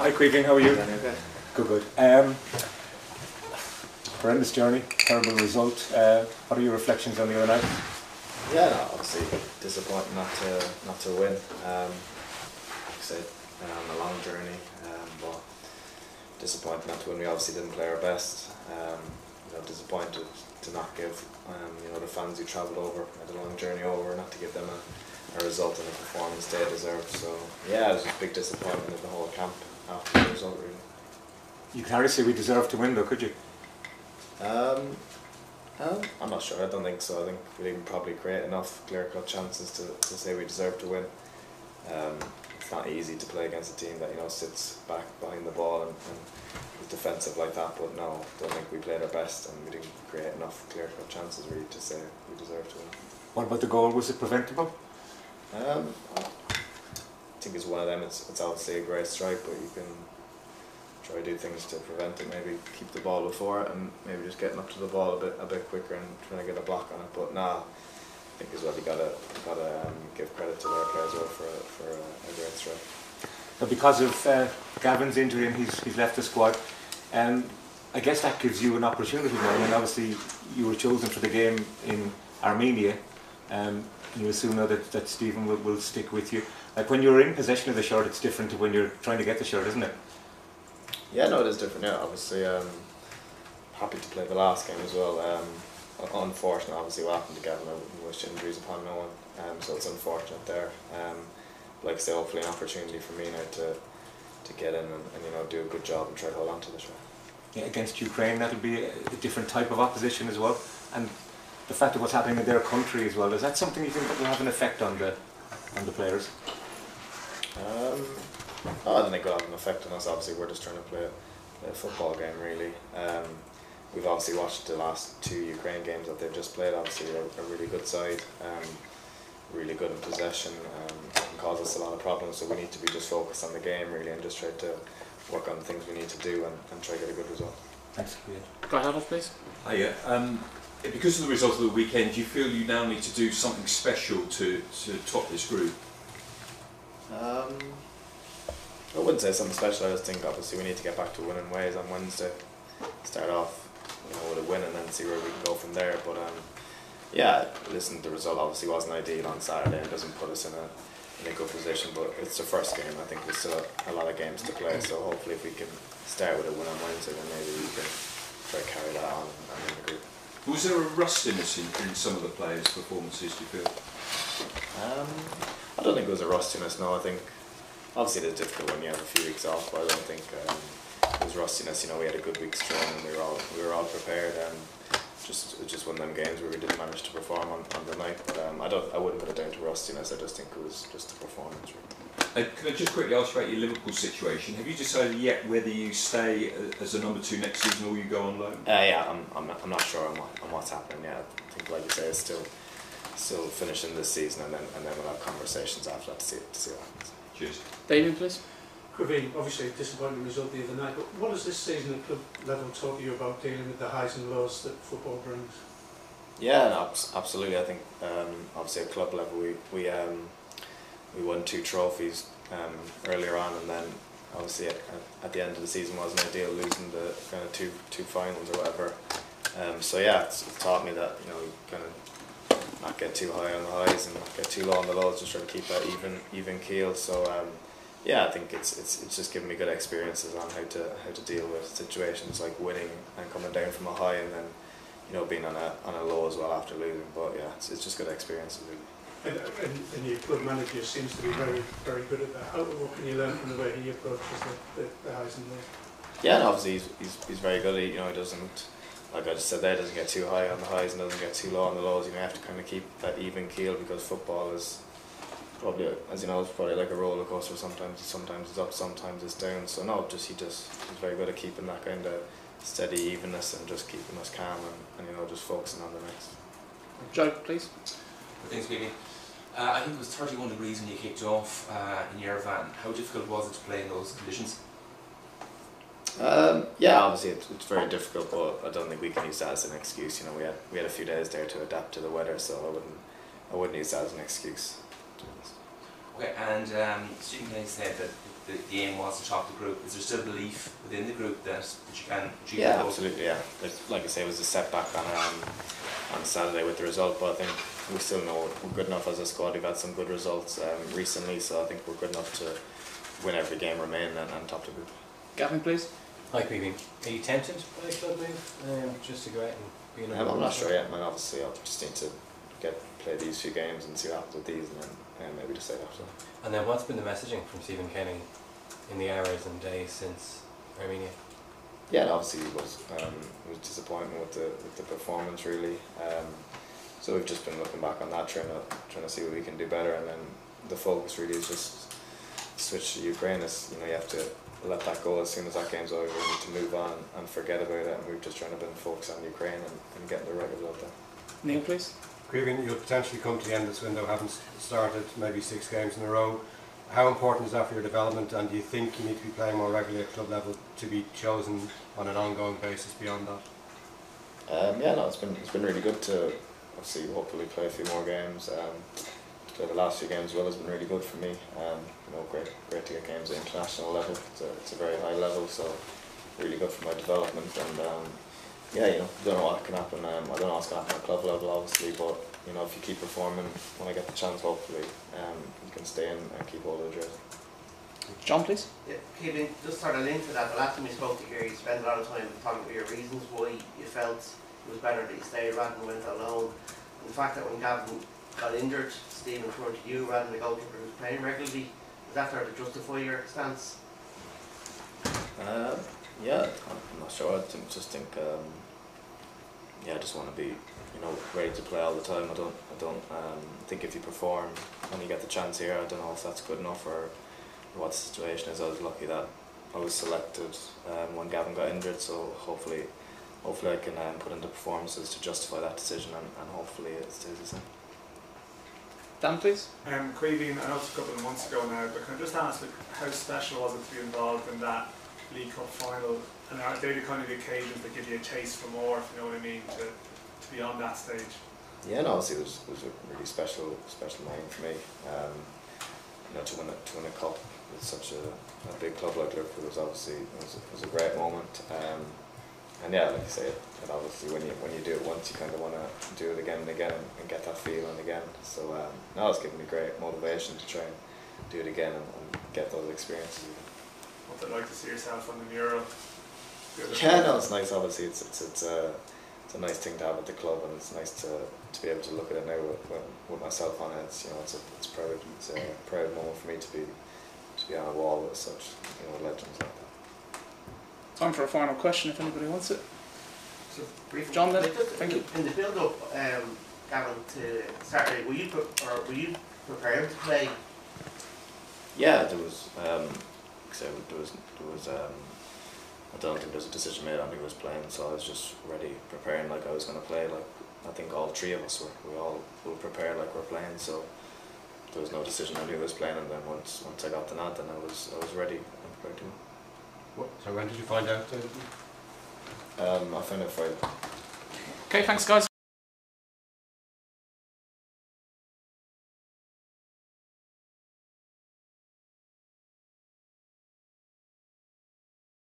Hi, Caoimhin, how are you? Okay. Good, good. Um, horrendous journey, terrible result. Uh, what are your reflections on the other night? Yeah, no, obviously disappointing not to not to win. Um, like I said, um, a long journey, um, but disappointed not to win. We obviously didn't play our best. Um, you know, disappointed to not give um, you know the fans who travelled over, had a long journey over, not to give them a, a result and a performance they deserved. So yeah, it was a big disappointment in the whole camp after the result, really. You can hardly say we deserved to win, though, could you? Um, um, I'm not sure. I don't think so. I think we didn't probably create enough clear-cut chances to, to say we deserve to win. Um, it's not easy to play against a team that you know sits back behind the ball and, and is defensive like that. But no, I don't think we played our best and we didn't create enough clear-cut chances really to say we deserve to win. What about the goal? Was it preventable? Um, I think it's one of them. It's it's obviously a great strike, but you can try to do things to prevent it. Maybe keep the ball before it, and maybe just getting up to the ball a bit a bit quicker and trying to get a block on it. But nah, I think as well you gotta gotta um, give credit to their players well for a, for a, a great strike. Now, because of uh, Gavin's injury and he's, he's left the squad, um, I guess that gives you an opportunity now. I mean, obviously, you were chosen for the game in Armenia, um, and you assume now that, that Stephen will, will stick with you. Like when you're in possession of the shirt, it's different to when you're trying to get the shirt, isn't it? Yeah, no, it is different. Yeah, obviously, um, happy to play the last game as well. Um, unfortunate, obviously, what happened to Gavin. I wish injuries upon no one, um, so it's unfortunate there. Um, like I say, hopefully, an opportunity for me now to to get in and, and you know do a good job and try to hold on to the shirt. Yeah, against Ukraine, that'll be a, a different type of opposition as well. And the fact of what's happening in their country as well, is that something you think that will have an effect on the on the players? Um, oh, I don't think it'll have an effect on us. Obviously, we're just trying to play, play a football game, really. Um, we've obviously watched the last two Ukraine games that they've just played. Obviously, they're a really good side, um, really good in possession, um, can cause us a lot of problems. So we need to be just focused on the game, really, and just try to work on the things we need to do and, and try to get a good result. Thanks, Ian. Go ahead, Adolf, please. Hiya. Um, because of the result of the weekend, do you feel you now need to do something special to, to top this group? Um, I wouldn't say something special. I just think obviously we need to get back to winning ways on Wednesday. Start off, you know, with a win and then see where we can go from there. But um, yeah, listen, the result obviously wasn't ideal on Saturday. It doesn't put us in a in a good position, but it's the first game. I think there's still have a lot of games to play. So hopefully, if we can start with a win on Wednesday, then maybe we can try to carry that on and win the group. Was there a rustiness in, in some of the players' performances, do you feel? Um, I don't think it was a rustiness. No, I think obviously it is difficult when you have a few weeks off, but I don't think um, it was rustiness. You know, we had a good week's training. And we were all we were all prepared, and just it just one of them games where we didn't manage to perform on, on the night. But um, I don't I wouldn't put it down to rustiness. I just think it was just the performance. Uh, can I just quickly ask about your Liverpool situation? Have you decided yet whether you stay uh, as a number two next season or you go on loan? Uh, yeah, I'm, I'm, not, I'm not sure on, what, on what's happening yet. I think, like you say, it's still still finishing this season, and then and then we'll have conversations after that to see to see what happens. Cheers. Damien, please. Caoimhin, obviously a disappointing result the other night, but what has this season at club level taught you about dealing with the highs and lows that football brings? Yeah, no, absolutely. I think um, obviously at club level we we um, we won two trophies um, earlier on, and then obviously at, at the end of the season wasn't ideal losing the kind of two two finals or whatever. Um, so yeah, it's, it's taught me that you know kind of not get too high on the highs and not get too low on the lows. Just try to keep that even even keel. So um, yeah, I think it's it's it's just given me good experiences on how to how to deal with situations like winning and coming down from a high and then you know being on a on a low as well after losing. But yeah, it's, it's just good experiences really. And, and, and your club manager seems to be very, very good at that. How, what can you learn from the way he approaches the, the, the highs and lows? Yeah, and obviously he's, he's, he's very good. He, you know, he doesn't, like I just said there, doesn't get too high on the highs and doesn't get too low on the lows. You know, have to kind of keep that even keel because football is probably, as you know, it's probably like a roller coaster. Sometimes, sometimes it's up, sometimes it's down. So no, just he just he's very good at keeping that kind of steady evenness and just keeping us calm and, and you know just focusing on the next. Joe, please. Thanks, Billy. Uh, I think it was 31 degrees when you kicked off uh, in Yerevan. How difficult was it to play in those conditions? Um, yeah, obviously it's, it's very difficult, but I don't think we can use that as an excuse. You know, we had we had a few days there to adapt to the weather, so I wouldn't I wouldn't use that as an excuse. to be honest. Okay, and um, Stephen Kenny said that the, the aim was to top the group. Is there still belief within the group that, that you can achieve Yeah, the absolutely. Yeah, There's, like I say, it was a setback on um, on Saturday with the result, but I think we still know we're good enough as a squad. We've had some good results um, recently, so I think we're good enough to win every game, remain, and, and top the group. Gavin, please. Hi, Caoimhin. Are you tempted by a club move? Um, just to go out and be in a Um, I'm not sure yet. I mean, obviously, I'll just need to get play these few games and see what happens with these, and then um, maybe decide after. that. And then what's been the messaging from Stephen Kenny in the hours and days since Armenia? Yeah, and obviously it was um, it was disappointing with the with the performance really. Um, so we've just been looking back on that, trying to trying to see what we can do better, and then the focus really is just switch to Ukraine. Is you know you have to let that go as soon as that game's over. We need to move on and forget about it, and we've just trying to been focused on Ukraine and, and getting the right result there. Neil, please. Caoimhin, you'll potentially come to the end of this window, having s- started maybe six games in a row. How important is that for your development, and do you think you need to be playing more regularly at club level to be chosen on an ongoing basis beyond that? Um, yeah, no, it's been it's been really good to obviously hopefully play a few more games. Um, to play the last few games as well has been really good for me. Um, you know, great great to get games at international level. It's a, it's a very high level, so really good for my development. And um, yeah, you know, don't know what can happen. Um, I don't know what's going to happen at club level, obviously, but you know, if you keep performing, when I get the chance, hopefully, um, you can stay in and keep all the jersey. John, please. Yeah, Kevin, just sort of linked to that, the last time we spoke to you, you spent a lot of time talking about your reasons why you felt it was better that you stayed rather than went alone. And the fact that when Gavin got injured, Stephen turned to you rather than the goalkeeper who's playing regularly, is that sort of justify your stance? Uh, yeah, I'm not sure. I think, just think, um, yeah, I just want to be, you know, ready to play all the time. I don't, I don't um, think if you perform when you get the chance here, I don't know if that's good enough or what the situation is. I was lucky that I was selected um, when Gavin got injured, so hopefully, hopefully I can um, put into performances to justify that decision, and, and hopefully it stays the same. Dan, please. Um, Caoimhin, I know it's a couple of months ago now, but can I just ask like, how special was it to be involved in that League Cup final? And are they the kind of the occasions that give you a taste for more, if you know what I mean, to, to be on that stage? Yeah, no, obviously it was, it was a really special special moment for me. Um, you know, to win a, to win a cup with such a, a big club like Liverpool was obviously it was, it was a great moment. Um, and yeah, like I say, and obviously when you when you do it once, you kind of want to do it again and again and, get that feeling again. So um, now it's given me great motivation to try and do it again and, and get those experiences. Again. What's it like to see yourself on the mural? Yeah, no, it's nice. Obviously, it's it's it's a it's a nice thing to have at the club, and it's nice to, to be able to look at it now with, with, with myself on it. It's you know it's a it's proud it's a proud moment for me to be to be on a wall with such you know legends like that. Time for a final question if anybody wants it. So briefly, John, then, thank in, you. In the build-up, um, Gavin, to Saturday, were you pre- or were you prepared to play? Yeah, there was um, so there was there was um, I don't think there was a decision made on who was playing, so I was just ready, preparing like I was going to play. Like I think all three of us were we all were prepared like we're playing, so there was no decision on who was playing. And then once once I got the nod, then I was I was ready and prepared to. What, so when did you find out? Um, I found out Friday. Okay, thanks, guys.